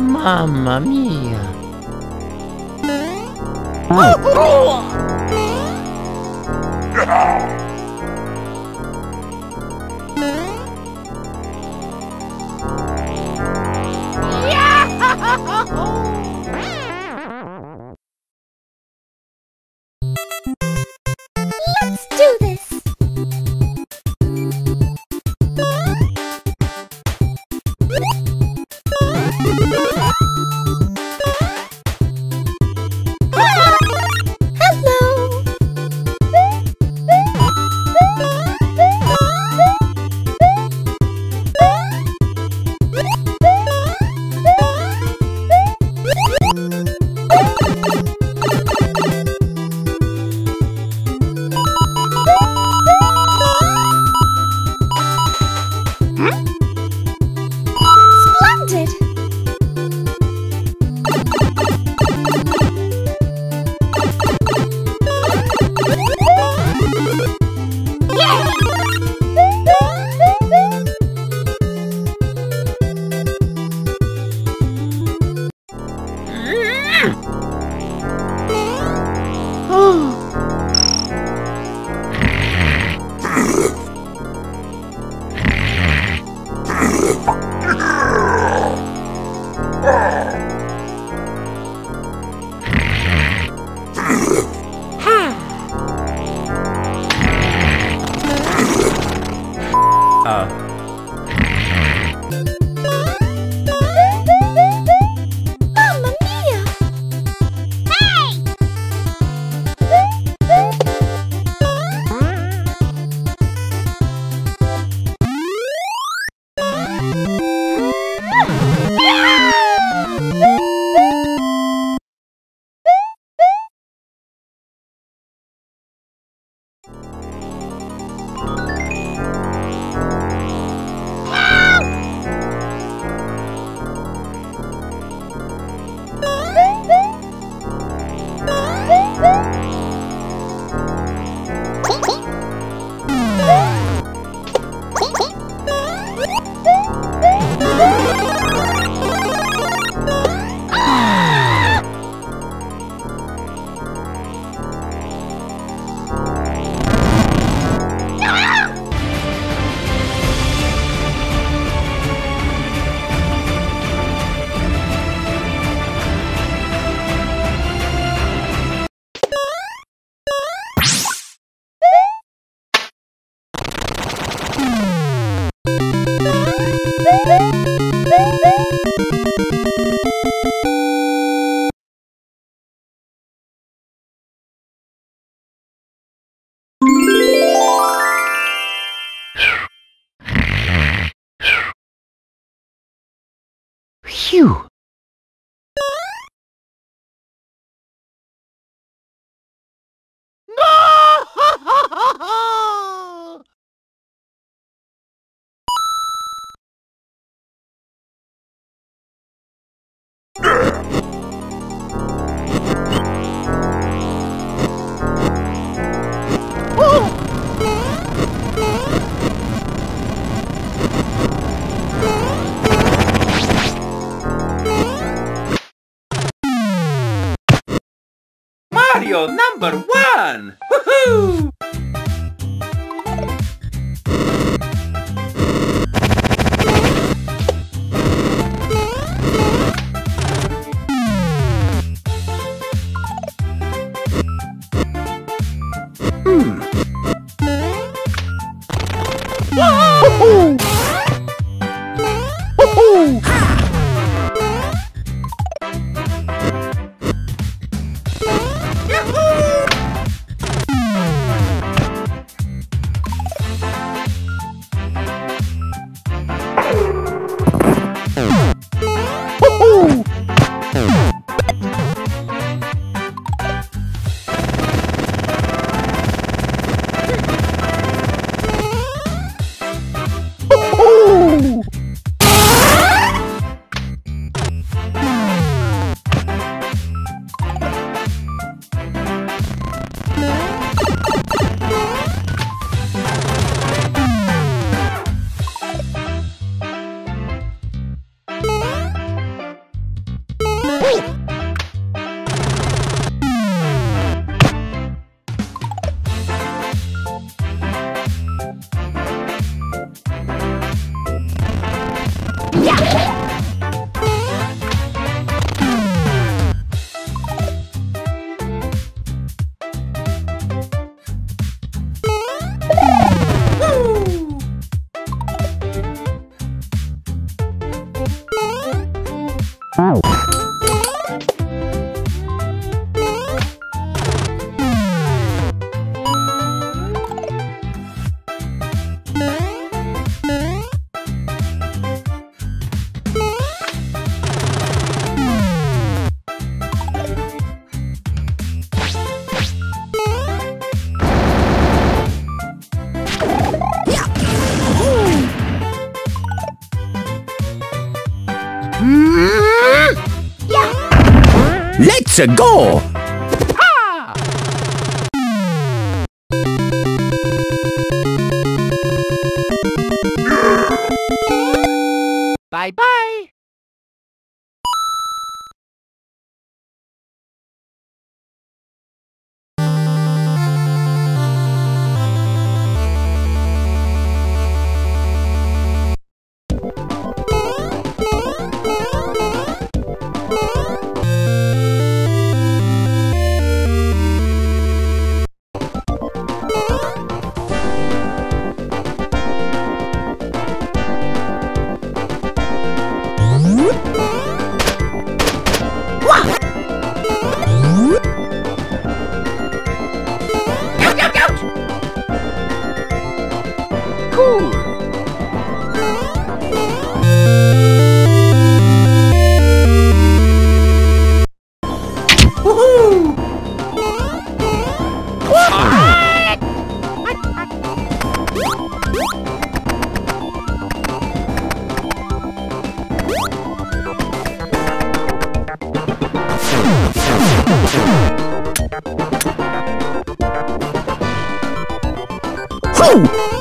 Mamma mia! Let's do this! Oh. Mario number one! Woohoo! Hmm? Let's go! Hoo!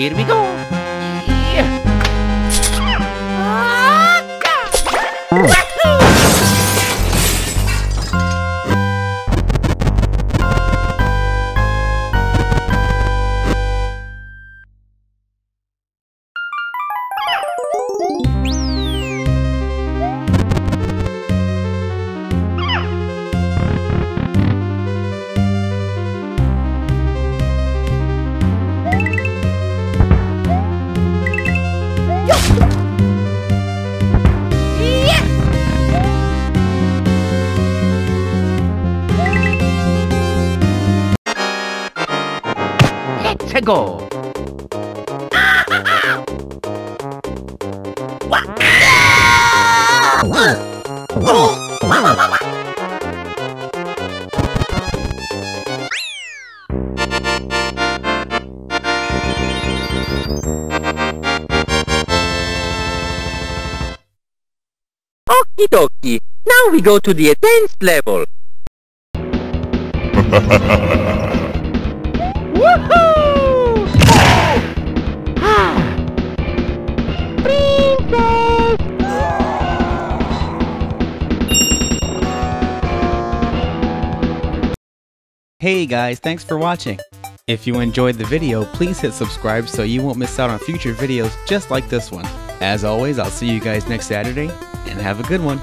Here we go. Go. Okie dokie. Now we go to the advanced level. Hey guys, thanks for watching. If you enjoyed the video, please hit subscribe so you won't miss out on future videos just like this one. As always, I'll see you guys next Saturday, and have a good one.